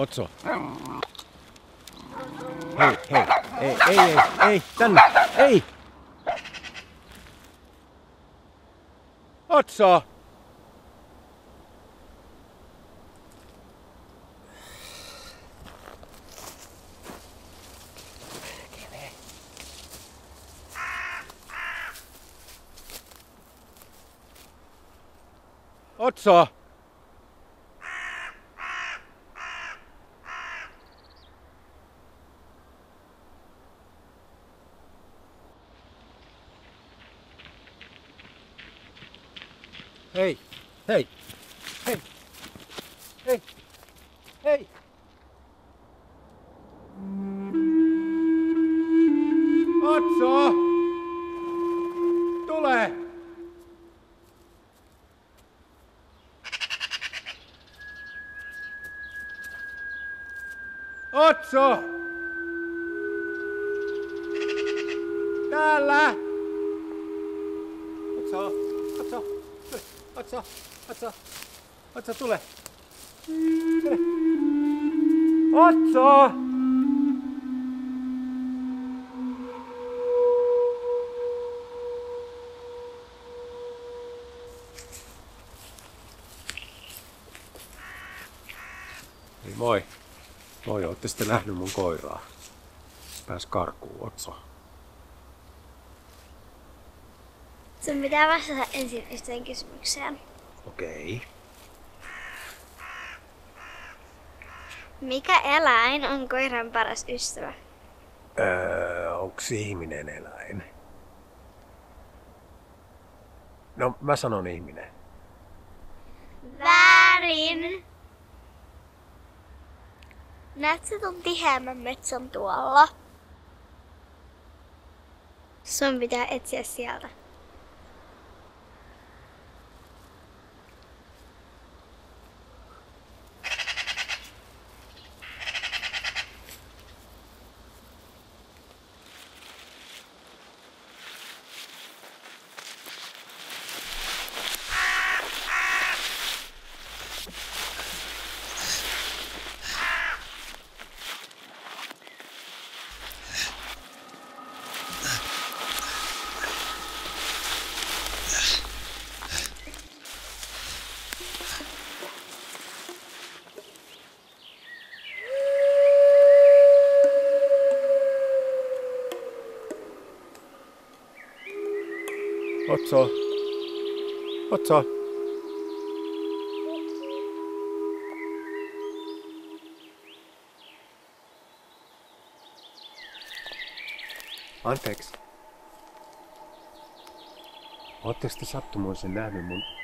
Otso. Hei, hei, ei, ei, ei, ei, tänne, ei! Otso! Otso! Hei, hei, hei, hei, hei. Otso! Tule! Otso! Täällä! Otso, Otso, tule. Otso, Otso, Otso, tule. Niin moi. Moi, ootte sitten nähnyt mun koiraa. Pääs karkuun, Otso. Sun pitää vastata ensin yhteen kysymykseen. Okei. Mikä eläin on koiran paras ystävä? Öö, onks ihminen eläin? No, mä sanon ihminen. Väärin! Näet sä ton tiheämmän metsän tuolla? Sun pitää etsiä sieltä. Otso. Otso. Anteeksi. Oletteko te sattumoisin nähnyt mun...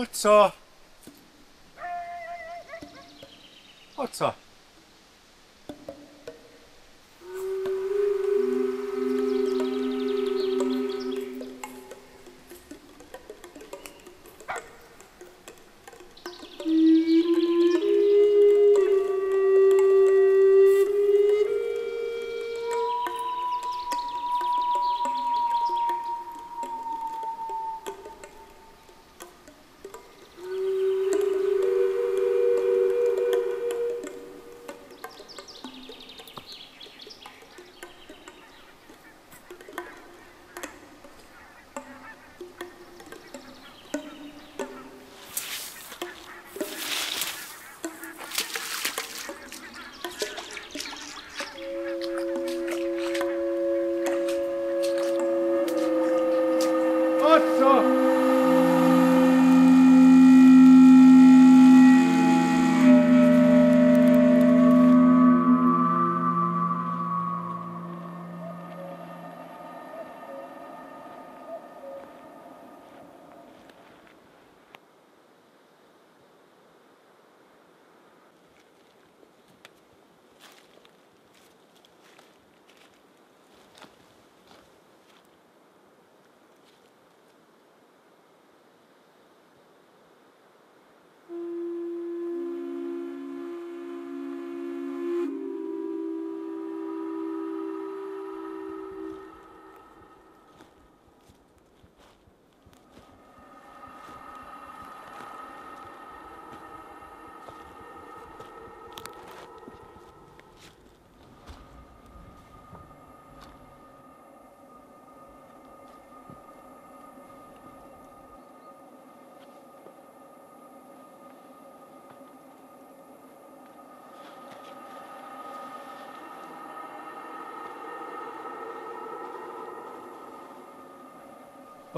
Otso! Otso!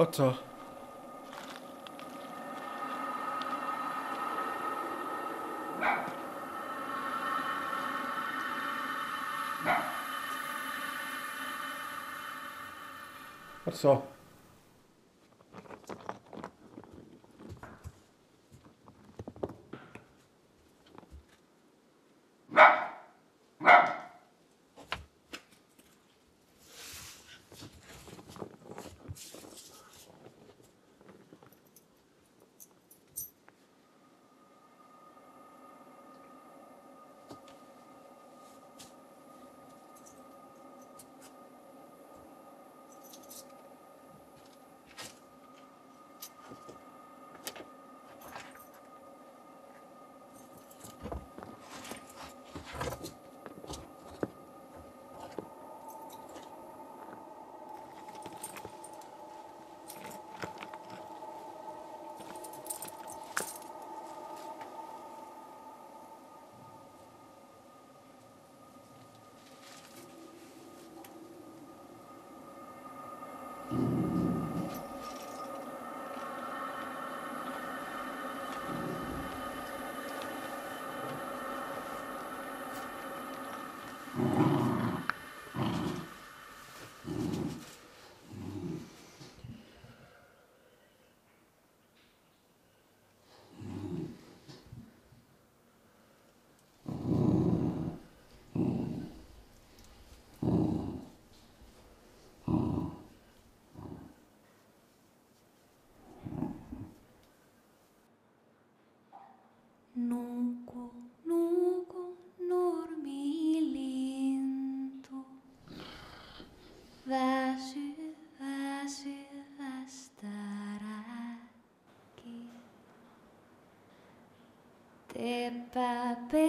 Otso! Otso! Nuco, nuco, normilindo. Vashi, vashi, vastaraki. Te papel.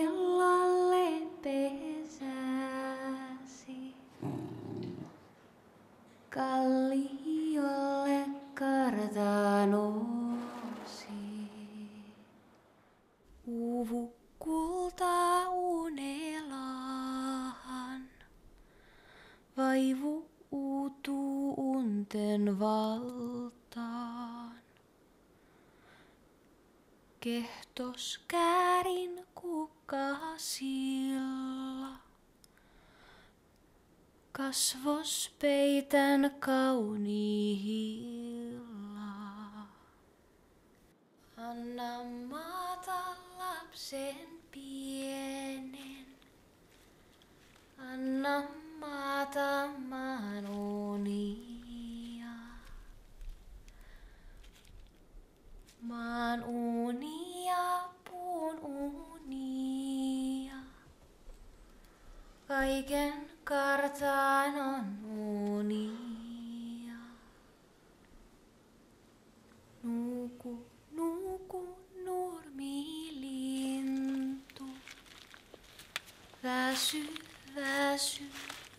uutuu unten valtaan. Kehtos käärin kukasilla, kasvos peitän kauniilla. Anna maata lapsen pienen, anna amata, mano.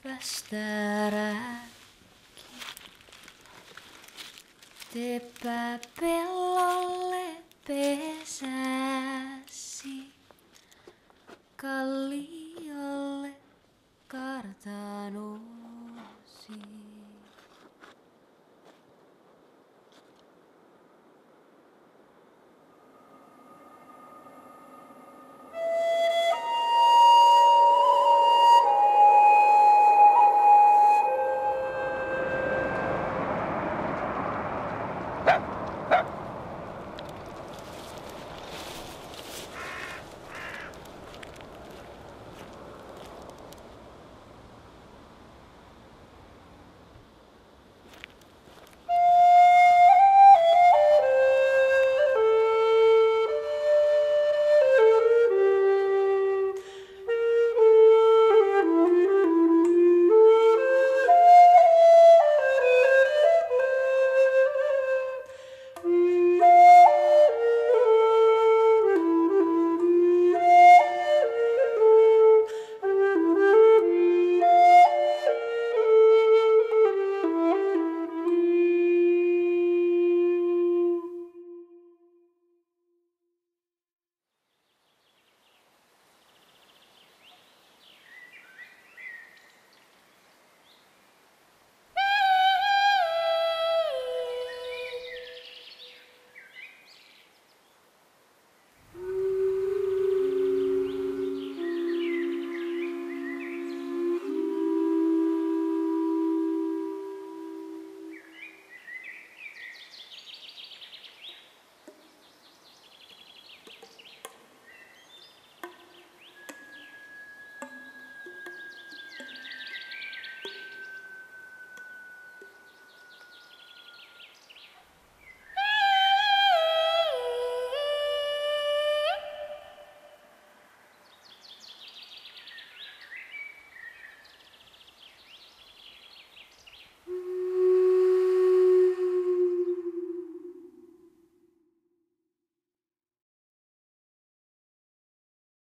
Västäräkki. Teppä pellolle pesäsi. Kalliolle kartano.